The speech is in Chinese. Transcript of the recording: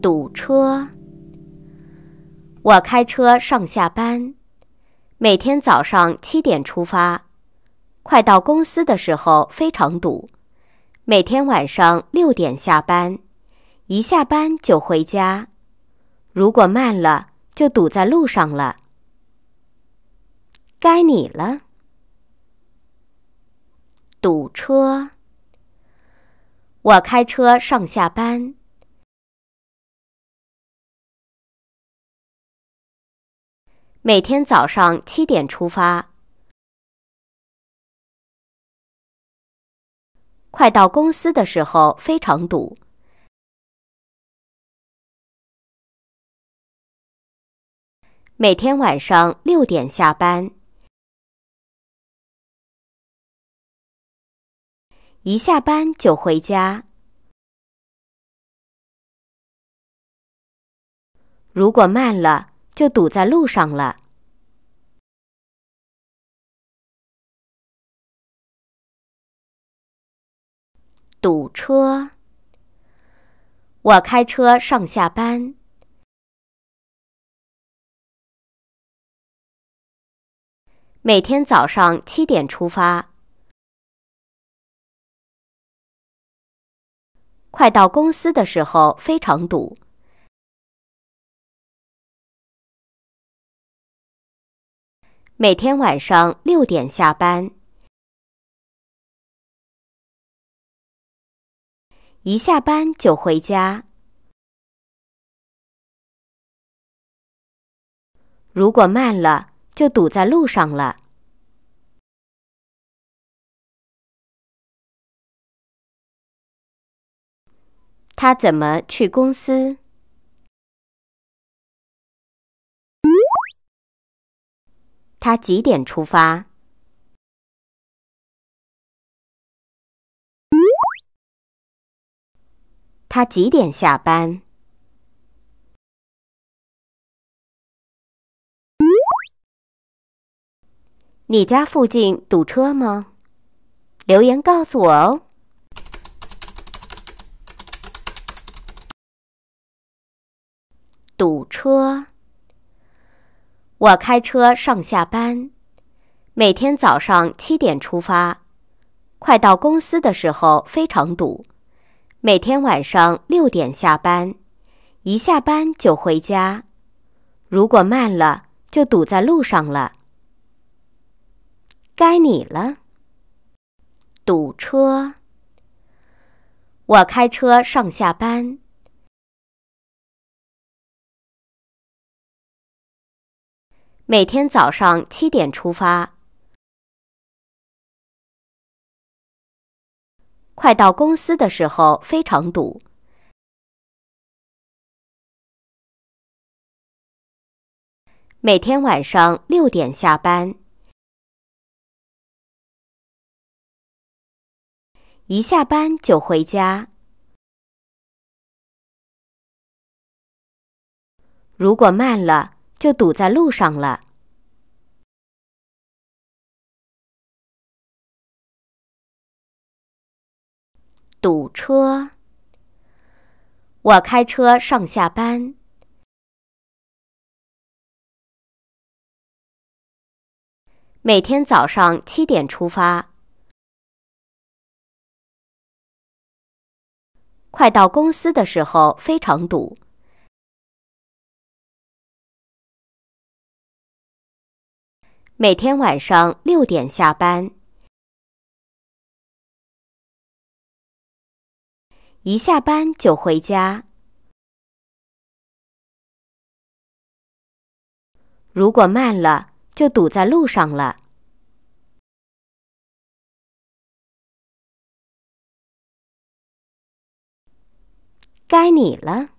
堵车。我开车上下班，每天早上七点出发，快到公司的时候非常堵。每天晚上六点下班，一下班就回家。如果慢了，就堵在路上了。该你了。堵车。我开车上下班，每天早上七点出发，快到公司的时候非常堵。每天晚上六点下班，一下班就回家。如果慢了，就堵在路上了。堵车。我开车上下班，每天早上七点出发，快到公司的时候非常堵。每天晚上六点下班，一下班就回家。如果慢了，就堵在路上了。他怎么去公司？他几点出发？他几点下班？你家附近堵车吗？留言告诉我哦。堵车。我开车上下班，每天早上七点出发，快到公司的时候非常堵。每天晚上六点下班，一下班就回家。如果慢了，就堵在路上了。该你了。堵车。我开车上下班。每天早上七点出发，快到公司的时候非常堵。每天晚上六点下班，一下班就回家。如果慢了。就堵在路上了。堵车。我开车上下班，每天早上七点出发，快到公司的时候非常堵。每天晚上六点下班，一下班就回家。如果慢了，就堵在路上了。该你了。